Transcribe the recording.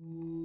Mm-hmm.